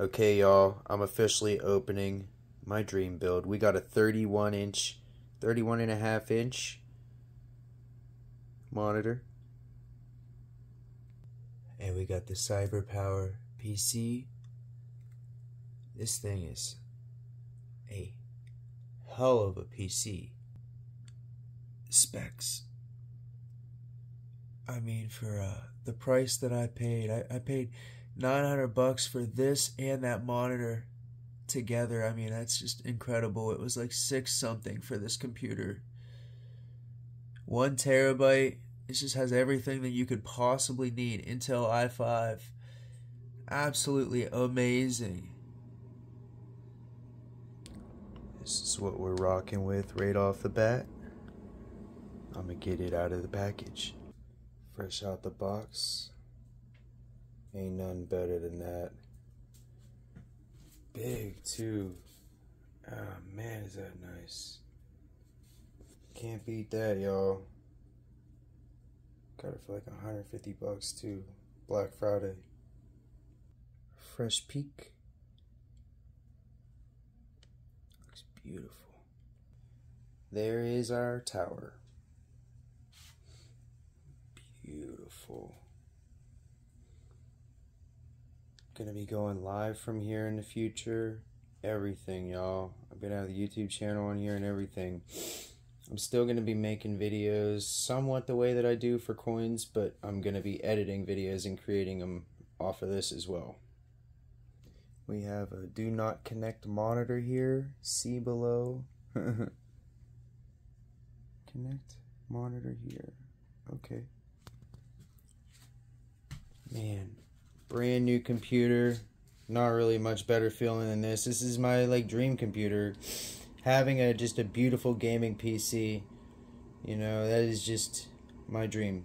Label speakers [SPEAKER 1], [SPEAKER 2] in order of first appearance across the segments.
[SPEAKER 1] Okay, y'all, I'm officially opening my dream build. We got a 31 inch, 31 and a half inch monitor. And we got the CyberPower PC. This thing is a hell of a PC. Specs. I mean, for uh, the price that I paid, I, I paid 900 bucks for this and that monitor together. I mean, that's just incredible. It was like six something for this computer. One terabyte. It just has everything that you could possibly need. Intel i5. Absolutely amazing. This is what we're rocking with right off the bat. I'm gonna get it out of the package. Fresh out the box. Ain't none better than that. Big too. Ah oh, man, is that nice. Can't beat that, y'all. Got it for like 150 bucks too. Black Friday. Fresh peak. Looks beautiful. There is our tower. Beautiful. Gonna be going live from here in the future. Everything, y'all. I'm gonna have the YouTube channel on here and everything. I'm still gonna be making videos somewhat the way that I do for coins, but I'm gonna be editing videos and creating them off of this as well. We have a do not connect monitor here. See below. connect monitor here. Okay. Man, brand new computer. Not really much better feeling than this. This is my like dream computer. Having a just a beautiful gaming PC, you know, that is just my dream.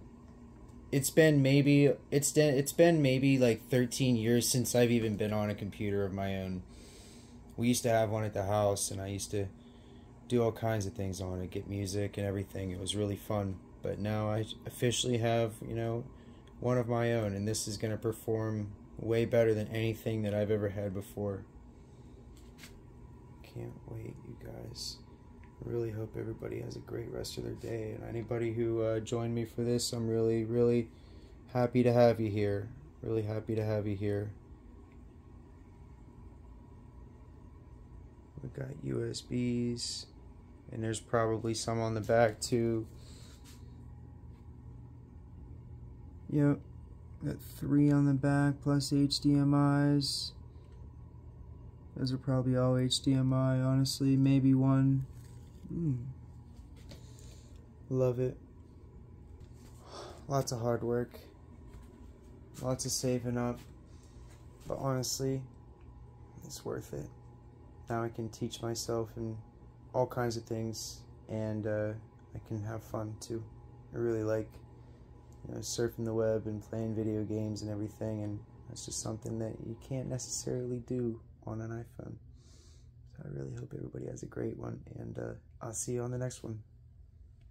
[SPEAKER 1] It's been maybe it's it's been maybe like 13 years since I've even been on a computer of my own. We used to have one at the house and I used to do all kinds of things on it, get music and everything. It was really fun. But now I officially have, you know, one of my own, and this is going to perform way better than anything that I've ever had before. Can't wait, you guys. Really hope everybody has a great rest of their day, and anybody who uh, joined me for this, I'm really, really happy to have you here. Really happy to have you here. We got USBs, and there's probably some on the back too. Yep. Got three on the back plus HDMIs. Those are probably all HDMI, honestly. Maybe one. Mm. Love it. Lots of hard work. Lots of saving up. But honestly, it's worth it. Now I can teach myself and all kinds of things. And uh, I can have fun too. I really like you know, surfing the web and playing video games and everything, and that's just something that you can't necessarily do on an iPhone. So I really hope everybody has a great one, and uh, I'll see you on the next one.